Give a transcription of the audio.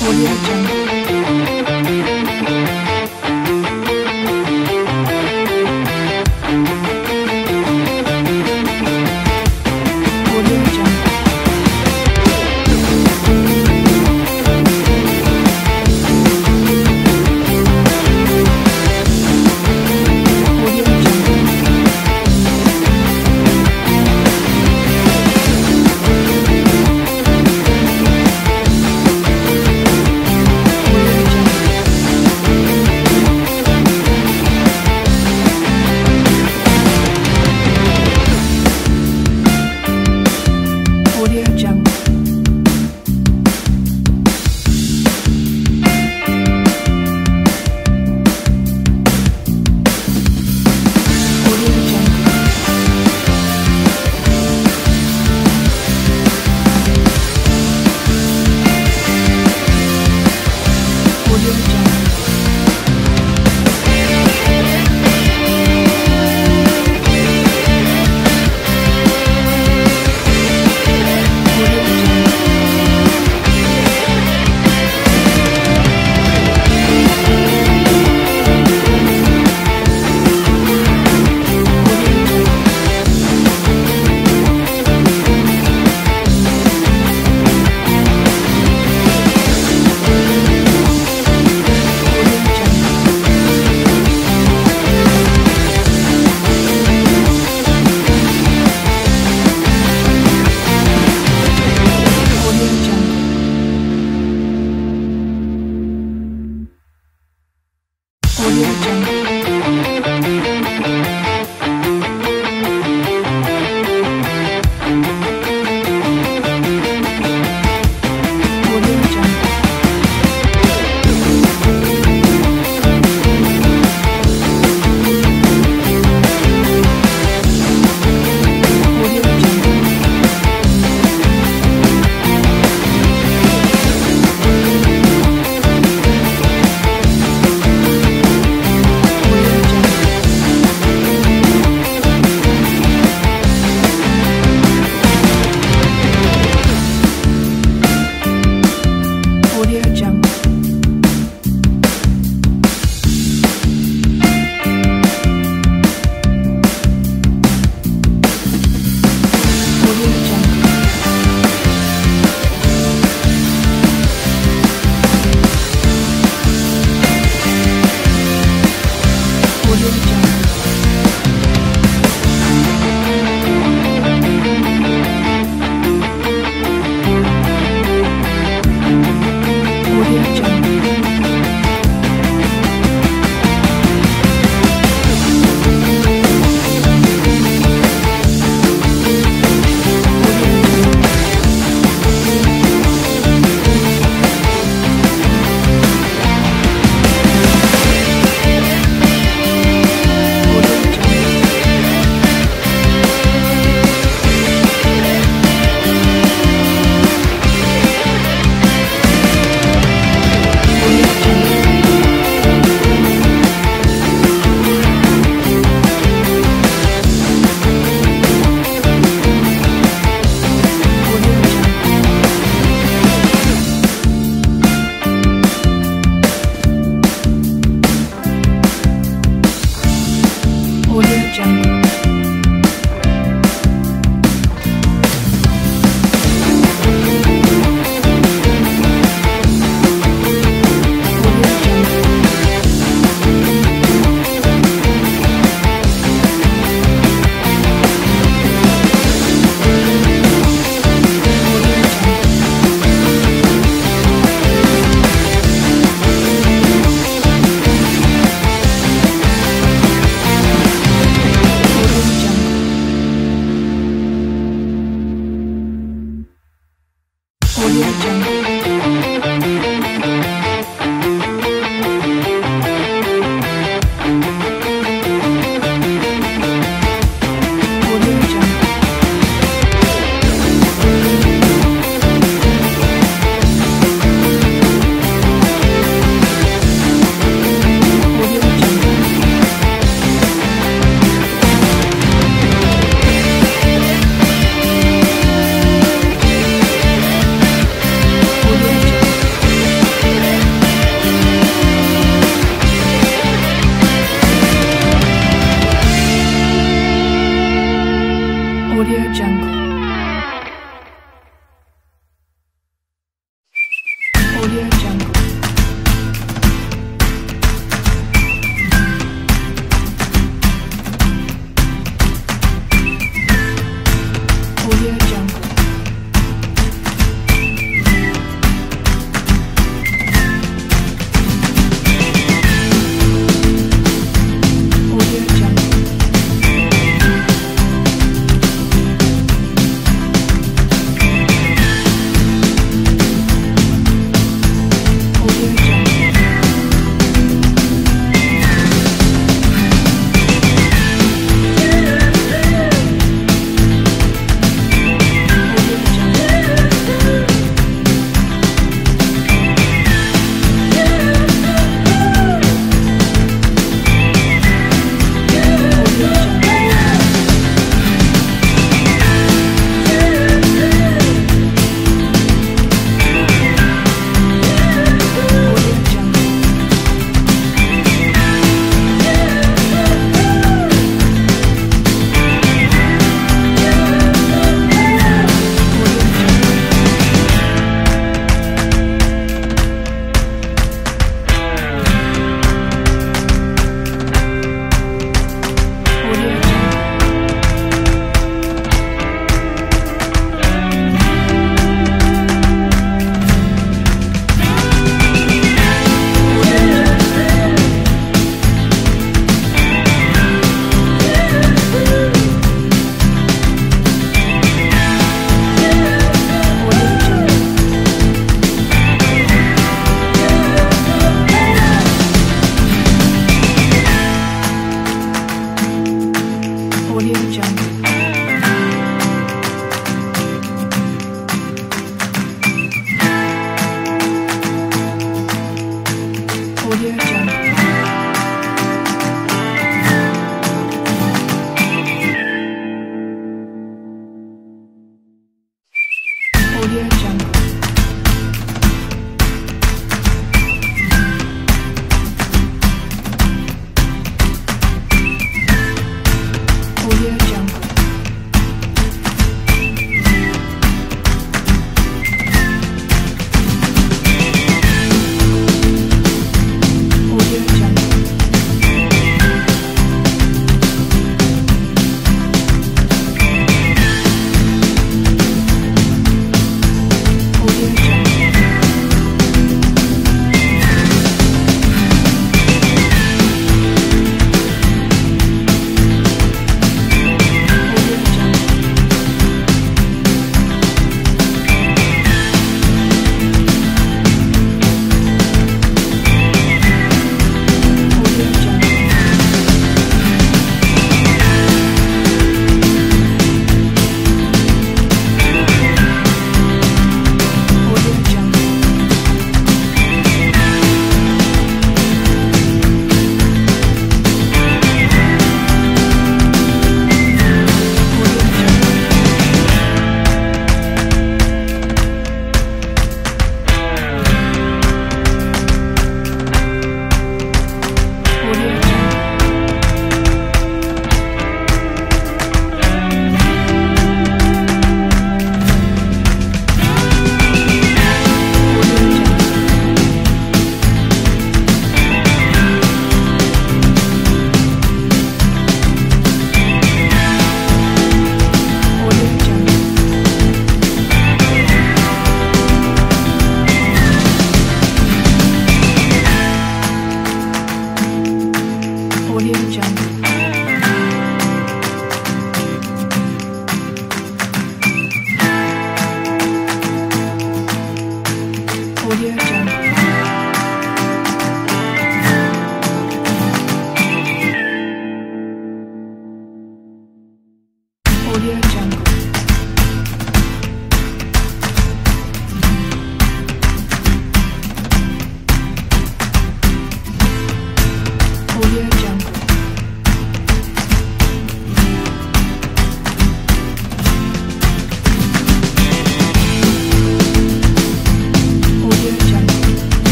我うい？